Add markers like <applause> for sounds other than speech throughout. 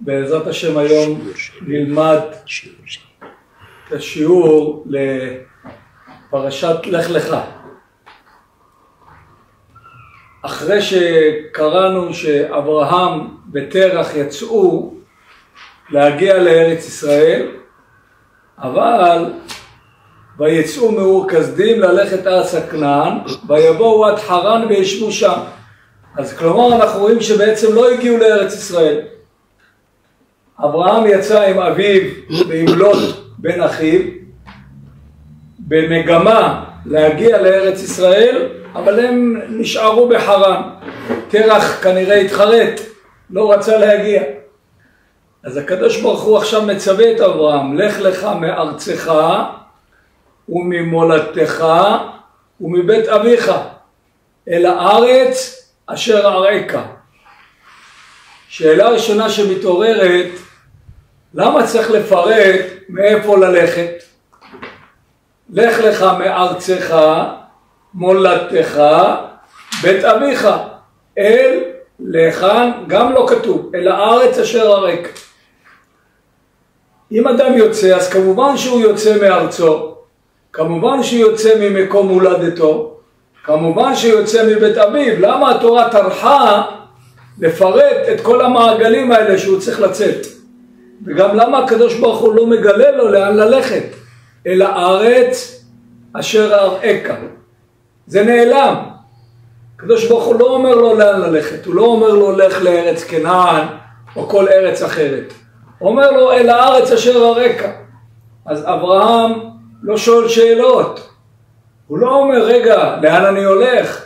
בעזרת השם היום נלמד את השיעור לפרשת לך לך. אחרי שקראנו שאברהם ותרח יצאו להגיע לארץ ישראל, אבל ויצאו מאור כסדים ללכת ארצה כנען, ויבואו עד חרן וישבו שם. אז כלומר אנחנו רואים שבעצם לא הגיעו לארץ ישראל. אברהם יצא עם אביו ועם לוט בן אחיו במגמה להגיע לארץ ישראל, אבל הם נשארו בחרן. תרח כנראה התחרט, לא רצה להגיע. אז הקדוש ברוך הוא עכשיו מצווה את אברהם, לך לך מארצך וממולדתך ומבית אביך אל הארץ אשר אראך. שאלה ראשונה שמתעוררת, למה צריך לפרט מאיפה ללכת? לך לך מארצך, מולדתך, בית אביך, אל לכאן, גם לא כתוב, אל הארץ אשר אראך. אם אדם יוצא, אז כמובן שהוא יוצא מארצו, כמובן שהוא יוצא ממקום הולדתו, כמובן שיוצא מבית אביו, למה התורה טרחה לפרט את כל המעגלים האלה שהוא צריך לצאת? וגם למה הקדוש ברוך הוא לא מגלה לו לאן ללכת? אל הארץ אשר אראך. זה נעלם. הקדוש ברוך הוא לא אומר לו לאן ללכת, הוא לא אומר לו לך לארץ כנען או כל ארץ אחרת. הוא אומר לו אל הארץ אשר אראך. אז אברהם לא שואל שאלות. הוא לא אומר, רגע, לאן אני הולך?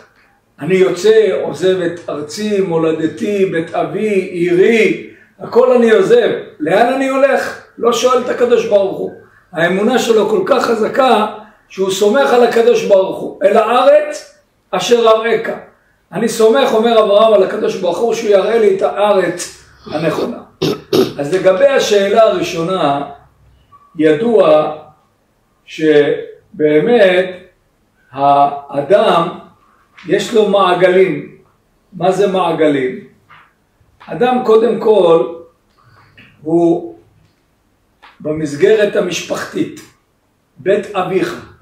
אני יוצא, עוזב את ארצי, מולדתי, בית אבי, עירי, הכל אני עוזב. לאן אני הולך? לא שואל את הקדוש ברוך הוא. האמונה שלו כל כך חזקה, שהוא סומך על הקדוש ברוך הוא. אל הארץ אשר אראך. אני סומך, אומר אברהם, על הקדוש ברוך הוא, שהוא יראה לי את הארץ הנכונה. <coughs> אז לגבי השאלה הראשונה, ידוע שבאמת האדם יש לו מעגלים. מה זה מעגלים? אדם קודם כל הוא במסגרת המשפחתית, בית אביך.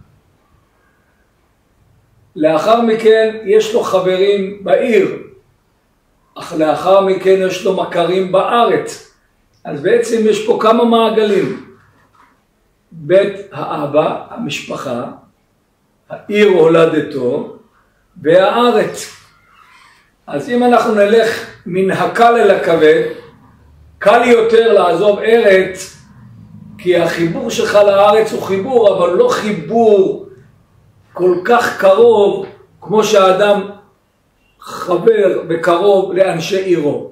לאחר מכן יש לו חברים בעיר, אך לאחר מכן יש לו מכרים בארץ. אז בעצם יש פה כמה מעגלים. בית האבא, המשפחה, העיר הולדתו והארץ. אז אם אנחנו נלך מן הקל אל הכבד, קל יותר לעזוב ארץ, כי החיבור שלך לארץ הוא חיבור, אבל לא חיבור כל כך קרוב כמו שהאדם חבר וקרוב לאנשי עירו.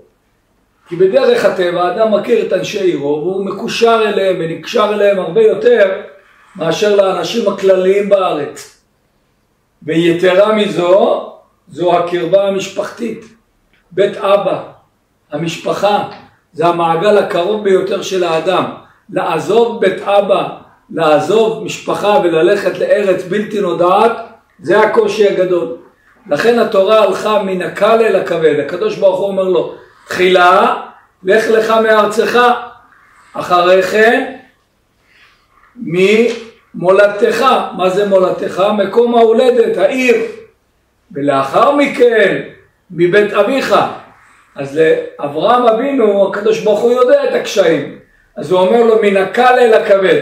כי בדרך הטבע האדם מכיר את אנשי עירו והוא מקושר אליהם ונקשר אליהם הרבה יותר מאשר לאנשים הכלליים בארץ. ויתרה מזו, זו הקרבה המשפחתית. בית אבא, המשפחה, זה המעגל הקרוב ביותר של האדם. לעזוב בית אבא, לעזוב משפחה וללכת לארץ בלתי נודעת, זה הקושי הגדול. לכן התורה הלכה מן הקל אל הכבד. הקדוש ברוך הוא אומר לו, תחילה, לך לך מארצך, אחרי כן, מולדתך, מה זה מולדתך? מקום ההולדת, העיר, ולאחר מכן מבית אביך. אז לאברהם אבינו, הקדוש ברוך הוא יודע את הקשיים, אז הוא אומר לו מן הקל אל הכבד,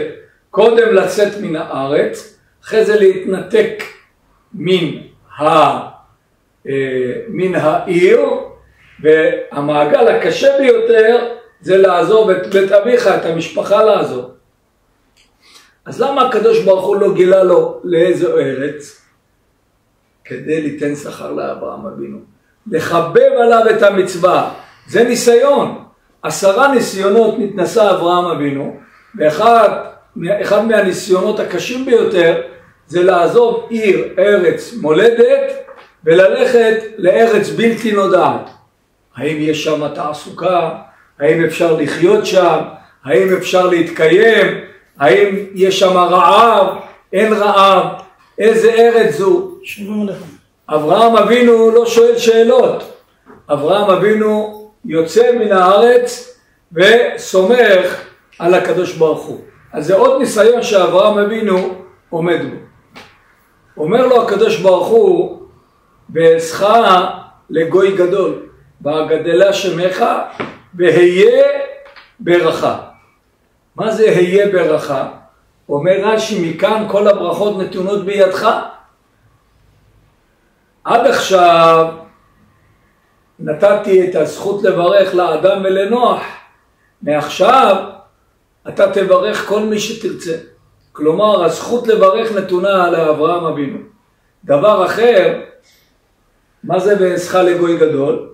קודם לצאת מן הארץ, אחרי זה להתנתק מן, ה, אה, מן העיר, והמעגל הקשה ביותר זה לעזוב את בית אביך, את המשפחה לעזוב. אז למה הקדוש ברוך הוא לא גילה לו לאיזו ארץ? כדי ליתן שכר לאברהם אבינו. לחבב עליו את המצווה. זה ניסיון. עשרה ניסיונות נתנסה אברהם אבינו, ואחד אחד מהניסיונות הקשים ביותר זה לעזוב עיר, ארץ, מולדת, וללכת לארץ בלתי נודעת. האם יש שם תעסוקה? האם אפשר לחיות שם? האם אפשר להתקיים? האם יש שם רעב? אין רעב? איזה ארץ זו? אברהם אבינו לא שואל שאלות. אברהם אבינו יוצא מן הארץ וסומך על הקדוש ברוך הוא. אז זה עוד ניסיון שאברהם אבינו עומד בו. אומר לו הקדוש ברוך הוא, ואעשך לגוי גדול, ואגדלה שמך, והיה ברכה. מה זה היה ברכה? אומר רש"י, מכאן כל הברכות נתונות בידך. עד עכשיו נתתי את הזכות לברך לאדם ולנוח, מעכשיו אתה תברך כל מי שתרצה. כלומר, הזכות לברך נתונה לאברהם אבינו. דבר אחר, מה זה ואעשך לגוי גדול?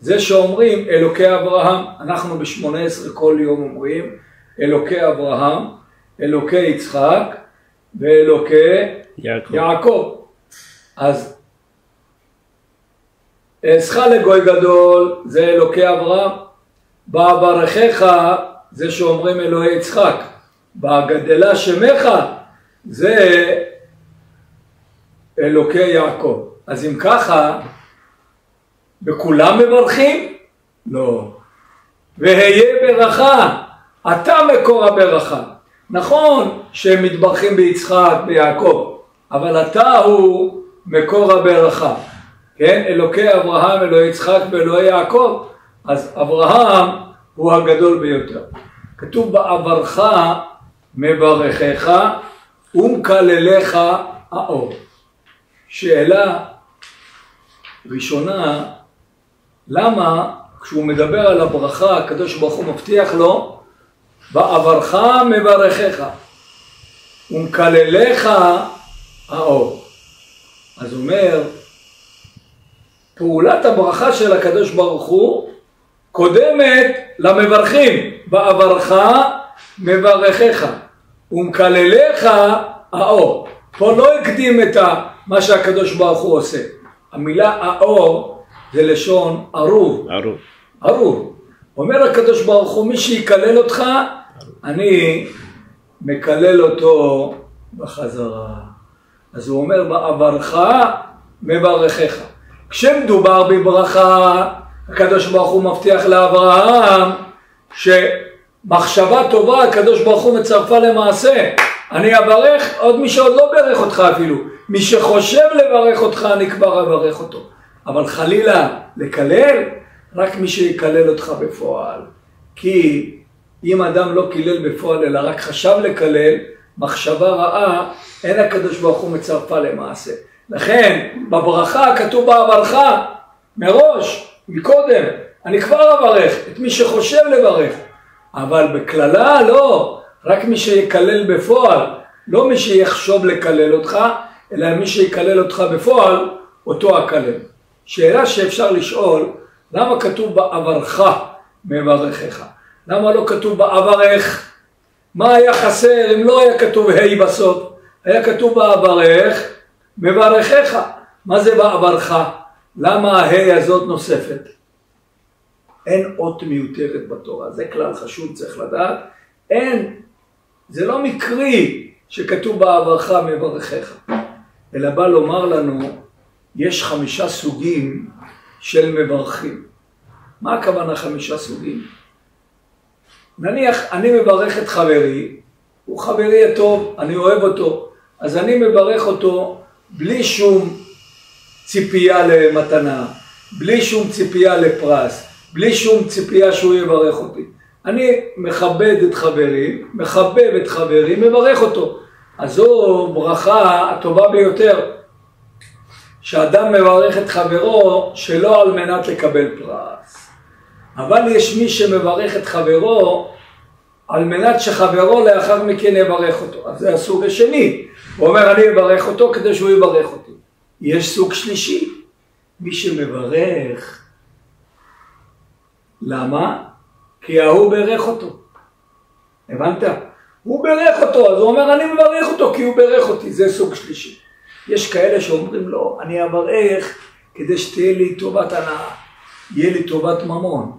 זה שאומרים אלוקי אברהם, אנחנו בשמונה עשרה כל יום אומרים אלוקי אברהם, אלוקי יצחק ואלוקי יעקב. יעקב. אז אעשך לגוי גדול זה אלוקי אברהם, באברכך זה שאומרים אלוהי יצחק, בהגדלה שמך זה אלוקי יעקב. אז אם ככה, בכולם מברכים? לא. והיה ברכה, אתה מקור הברכה. נכון שהם מתברכים ביצחק, ביעקב, אבל אתה הוא מקור הברכה. כן? אלוקי אברהם, אלוהי יצחק ואלוהי יעקב. אז אברהם הוא הגדול ביותר. כתוב בעברך מברכך ומקלליך האור. שאלה ראשונה, למה כשהוא מדבר על הברכה, הקדוש ברוך הוא מבטיח לו, בעברך מברכך ומקלליך האור. אז הוא אומר, פעולת הברכה של הקדוש ברוך הוא קודמת למברכים, בעברך מברכך ומקלליך האור. פה לא הקדים את מה שהקדוש ברוך הוא עושה. המילה האור זה לשון ערוב. ערוב. ערוב. אומר הקדוש ברוך הוא, מי שיקלל אותך, אני מקלל אותו בחזרה. אז הוא אומר, בעברך מברכך. כשמדובר בברכה, הקדוש ברוך הוא מבטיח לאברהם שמחשבה טובה הקדוש ברוך הוא מצרפה למעשה. אני אברך עוד מי שעוד לא ברך אותך אפילו. מי שחושב לברך אותך אני כבר אברך אותו. אבל חלילה לקלל, רק מי שיקלל אותך בפועל. כי אם אדם לא קילל בפועל אלא רק חשב לקלל, מחשבה רעה, אין הקדוש ברוך הוא מצרפה למעשה. לכן בברכה כתוב בעברך מראש, מקודם, אני כבר אברך את מי שחושב לברך, אבל בקללה לא, רק מי שיקלל בפועל, לא מי שיחשוב לקלל אותך, אלא מי שיקלל אותך בפועל, אותו הקלל. שאלה שאפשר לשאול, למה כתוב בעברך מברכך? למה לא כתוב בעברך? מה היה חסר אם לא היה כתוב ה' בסוף? היה כתוב בעברך מברכך. מה זה בעברך? למה הה' הזאת נוספת? אין אות מיותרת בתורה, זה כלל חשוב, צריך לדעת. אין, זה לא מקרי שכתוב בעברך מברכך, אלא בא לומר לנו, יש חמישה סוגים של מברכים. מה הכוונה חמישה סוגים? נניח אני מברך את חברי, הוא חברי הטוב, אני אוהב אותו, אז אני מברך אותו בלי שום ציפייה למתנה, בלי שום ציפייה לפרס, בלי שום ציפייה שהוא יברך אותי. אני מכבד את חברי, מחבב את חברי, מברך אותו. אז זו ברכה הטובה ביותר, שאדם מברך את חברו שלא על מנת לקבל פרס. אבל יש מי שמברך את חברו על מנת שחברו לאחר מכן יברך אותו. אז זה הסוג השני. הוא אומר אני אברך אותו כדי שהוא יברך אותי. יש סוג שלישי, מי שמברך. למה? כי ההוא ברך אותו. הבנת? הוא ברך אותו, אז הוא אומר אני מברך אותו כי הוא ברך אותי, זה סוג שלישי. יש כאלה שאומרים לא, אני אברך כדי שתהיה לי טובת הנאה, יהיה לי טובת ממון.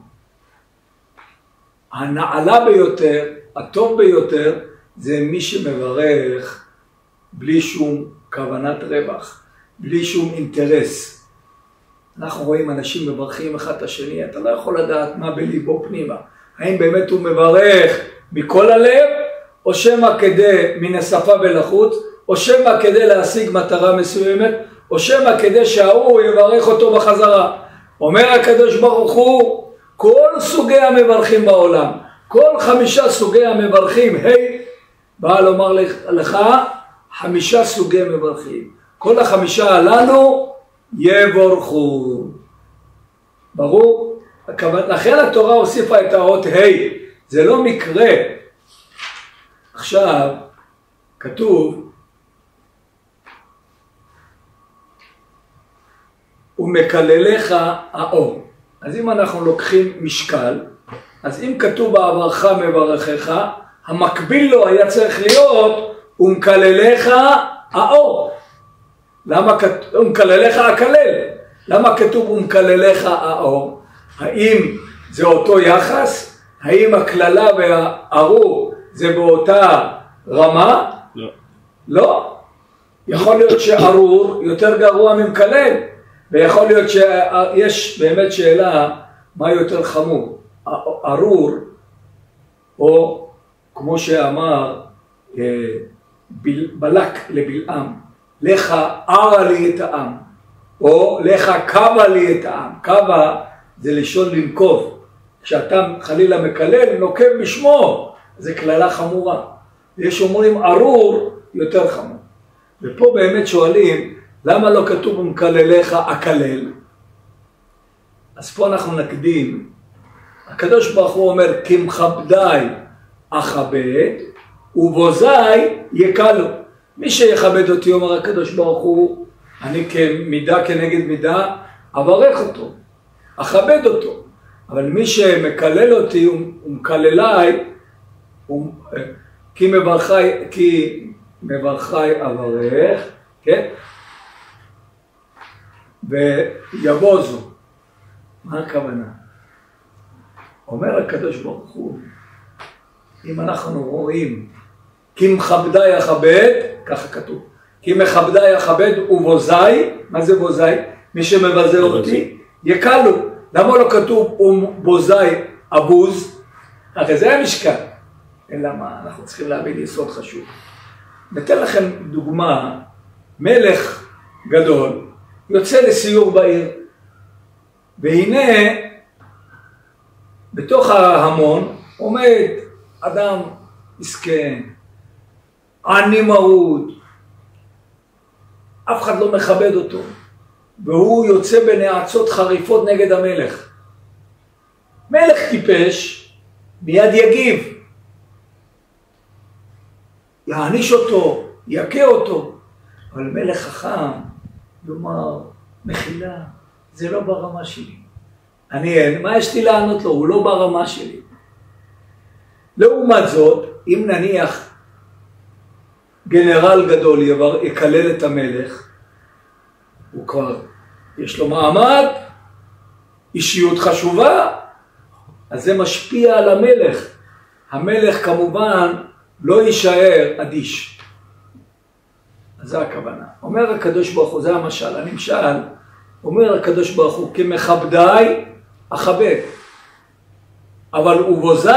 הנעלה ביותר, הטוב ביותר, זה מי שמברך בלי שום כוונת רווח, בלי שום אינטרס. אנחנו רואים אנשים מברכים אחד את השני, אתה לא יכול לדעת מה בליבו פנימה. האם באמת הוא מברך מכל הלב, או שמא כדי מן השפה ולחוץ, או שמא כדי להשיג מטרה מסוימת, או שמא כדי שההוא יברך אותו בחזרה. אומר הקדוש ברוך הוא, כל סוגי המברכים בעולם, כל חמישה סוגי המברכים, היי, בא לומר לך חמישה סוגי מברכים. כל החמישה הללו יבורכו. ברור? לכן התורה הוסיפה את האות ה', זה לא מקרה. עכשיו, כתוב, ומקלליך האור. אז אם אנחנו לוקחים משקל, אז אם כתוב בעברך מברכך, המקביל לו היה צריך להיות ומקלליך האור. למה כתוב ומקלליך אקלל? למה כתוב ומקלליך האור? האם זה אותו יחס? האם הקללה והארור זה באותה רמה? לא. לא. יכול להיות שארור יותר גרוע ממקלל, ויכול להיות שיש באמת שאלה מה יותר חמור, ארור או כמו שאמר אה, בלק לבלעם, לך ערה לי את העם, או לך קבה לי את העם, קבה זה לשון לנקוב, כשאתה חלילה מקלל, נוקב בשמו, זה קללה חמורה. יש אומרים ארור יותר חמור. ופה באמת שואלים, למה לא כתוב ומקלליך אקלל? אז פה אנחנו נקדים, הקדוש ברוך הוא אומר, כמכבדי אכבד, ובוזי יקלו. מי שיכבד אותי, אומר הקדוש ברוך הוא, אני כמידה כנגד מידה, אברך אותו, אכבד אותו. אבל מי שמקלל אותי ומקלליי, כי מברכי, כי מברכי אברך, כן? ויבוזו. מה הכוונה? אומר הקדוש ברוך הוא, אם אנחנו רואים כי מכבדי אכבד, ככה כתוב, כי מכבדי אכבד ובוזי, מה זה בוזי? מי שמבזה אותי, יקלו. למה לא כתוב ובוזי אבוז? הרי זה המשקל. אלא מה, אנחנו צריכים להבין יסוד חשוב. ניתן לכם דוגמה, מלך גדול יוצא לסיור בעיר, והנה בתוך ההמון עומד אדם מסכן, עני מרוד, אף אחד לא מכבד אותו, והוא יוצא בנאצות חריפות נגד המלך. מלך טיפש, מיד יגיב, יעניש אותו, יכה אותו, אבל מלך חכם יאמר, מחילה, זה לא ברמה שלי. אני, מה יש לי לענות לו? הוא לא ברמה שלי. לעומת זאת, אם נניח גנרל גדול יקלל את המלך, הוא כבר, יש לו מעמד, אישיות חשובה, אז זה משפיע על המלך. המלך כמובן לא יישאר אדיש. אז זה הכוונה. אומר הקדוש ברוך הוא, זה המשל, הנמשל, אומר הקדוש ברוך הוא, כמכבדי אכבד. אבל ובוזי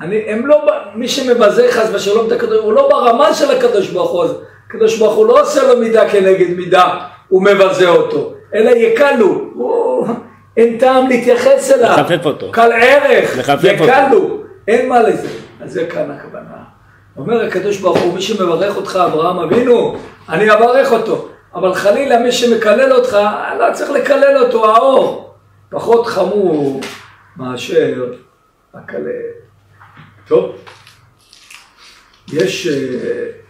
אני, הם לא, מי שמבזה חס ושלום את הקדוש, הוא לא ברמה של הקדוש ברוך הוא, הקדוש ברוך הוא לא עושה לו מידה כנגד מידה, הוא מבזה אותו, אלא יקלו, אין טעם להתייחס אליו, לחפף אותו, קל ערך, יקלו, אין מה לזה, אז זה כאן הכוונה. אומר הקדוש ברוך הוא, מי שמברך אותך, אברהם אבינו, אני אברך אותו, אבל חלילה מי שמקלל אותך, לא צריך לקלל אותו, האור, פחות חמור מאשר הקלל. טוב, יש... אה,